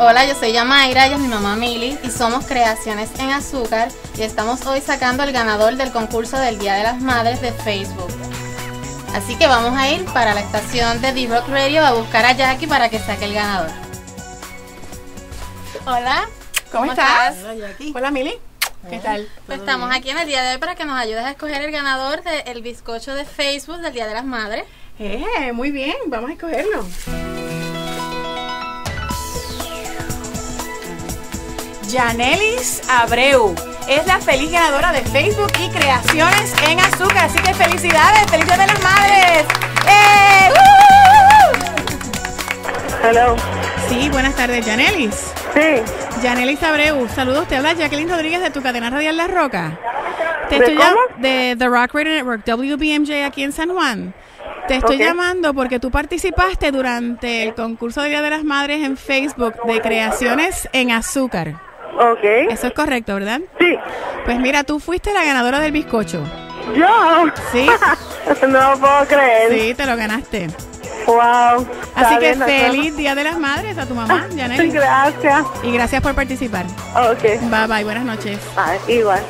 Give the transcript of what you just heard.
Hola, yo soy Yamaira, ella es mi mamá Mili y somos Creaciones en Azúcar y estamos hoy sacando el ganador del concurso del Día de las Madres de Facebook. Así que vamos a ir para la estación de D-Rock Radio a buscar a Jackie para que saque el ganador. Hola, ¿Cómo, ¿Cómo estás? estás? Hola, Jackie. Hola, Mili. ¿Qué tal? pues estamos aquí en el día de hoy para que nos ayudes a escoger el ganador del bizcocho de Facebook del Día de las Madres. Eh, muy bien, vamos a escogerlo. Janelis Abreu es la feliz ganadora de Facebook y Creaciones en Azúcar. Así que felicidades, Día de las Madres. ¡Eh! ¡Uh! Hello. Sí, buenas tardes, Janelis. Sí. Janelis Abreu, saludos, te habla Jacqueline Rodríguez de tu cadena radial La Roca. Te ¿De estoy cómo? llam- de The Rock Radio Network, WBMJ aquí en San Juan. Te estoy llamando porque tú participaste durante el concurso de Día de las Madres en Facebook de Creaciones en Azúcar. Ok. Eso es correcto, ¿verdad? Sí. Pues mira, tú fuiste la ganadora del bizcocho. Yo. Sí. no lo puedo creer. Sí, te lo ganaste. Wow. Así que feliz Día de las Madres a tu mamá. Gracias. Y gracias por participar. Ok. Bye bye, buenas noches. Ah, igual.